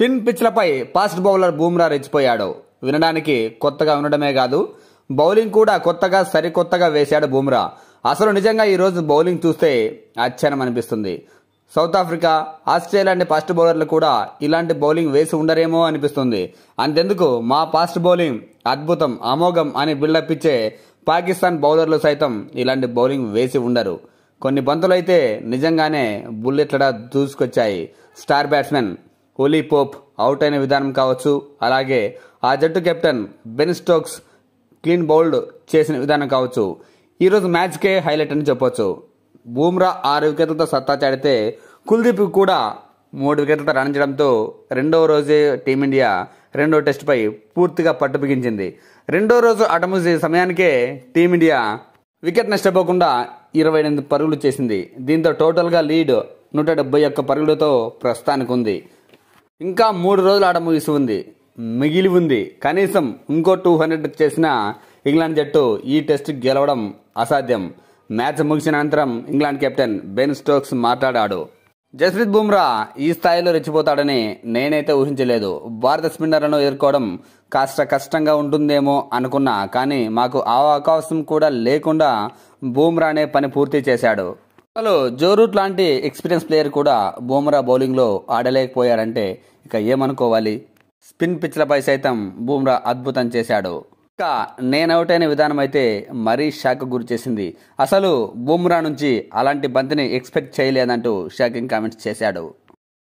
Spin పిచ్లపై fast bowler Bumrah రెచ్చిపోయాడు. వినడానికి కొత్తగా ఉండడమే కాదు బౌలింగ్ కూడా కొత్తగా సరికొత్తగా వేశాడు బూమ్రా. అసలు నిజంగా ఈరోజు బౌలింగ్ చూస్తే ఆశ్చర్యం అనిపిస్తుంది. సౌత్ ఆఫ్రికా ఆస్ట్రేలియా లాంటి ఫాస్ట్ బౌలర్లు కూడా ఇలాంటి బౌలింగ్ వేసి ఉండరేమో అనిపిస్తుంది. అంతెందుకు మా ఫాస్ట్ బౌలింగ్ అద్భుతం అమోఘం అని బిల్డప్ ఇచ్చే పాకిస్తాన్ బౌలర్లు సైతం ఇలాంటి బౌలింగ్ వేసి ఉండరు. కొన్ని బంతులైతే నిజంగానే బుల్లెట్లడా దూసుకొచ్చాయి. Star batsmen Ollie Pope out అయిన విధానం కావచ్చు. అలాగే ఆ జట్టు captain Ben Stokes clean bowled చేసిన విధానం కావచ్చు. ఈరోజు మ్యాచ్కే హైలైట్ అని చెప్పొచ్చు. బూమ్రా ఆరు వికెట్లతో సత్తా చాడితే కుల్దీప్ కూడా మూడు వికెట్లతో రాణించడంతో రెండవ రోజే టీమిండియా రెండో టెస్టుపై పూర్తిగా పట్టు బిగించింది. రెండో రోజు ఆట ముగిసే సమయానికే టీమిండియా వికెట్ నష్టపోకుండా ఇరవై ఎనిమిది పరుగులు చేసింది. దీంతో టోటల్గా లీడ్ నూట డెబ్బై ఒక్క పరుగులతో ప్రస్తుతానికి ఉంది ఇంకా మూడు రోజులు ఆట ముగిసి ఉంది మిగిలి ఉంది కనీసం ఇంకో టూ హండ్రెడ్ చేసిన ఇంగ్లాండ్ జట్టు ఈ టెస్ట్ గెలవడం అసాధ్యం. మ్యాచ్ ముగిసిన అనంతరం ఇంగ్లాండ్ కెప్టెన్ బెన్ స్టోక్స్ మాట్లాడాడు. జస్ప్రీత్ బుమ్రా ఈ స్థాయిలో రెచ్చిపోతాడని నేనైతే ఊహించలేదు. భారత స్పిన్నర్లను ఎదుర్కోవడం కాస్త కష్టంగా ఉంటుందేమో అనుకున్నా కానీ మాకు ఆ అవకాశం కూడా లేకుండా బూమ్రానే పని పూర్తి చేశాడు. హలో జో రూట్ లాంటి ఎక్స్పీరియన్స్ ప్లేయర్ కూడా బూమ్రా బౌలింగ్లో ఆడలేకపోయారంటే ఇక ఏమనుకోవాలి? స్పిన్ పిచ్లపై సైతం బూమ్రా అద్భుతం చేశాడు. ఇక నేను అవుట్ అయిన విధానం అయితే మరీ షాక్ గురి చేసింది. అసలు బూమ్రా నుంచి అలాంటి బంతిని ఎక్స్పెక్ట్ చేయలేదంటూ షాకింగ్ కామెంట్స్ చేశాడు.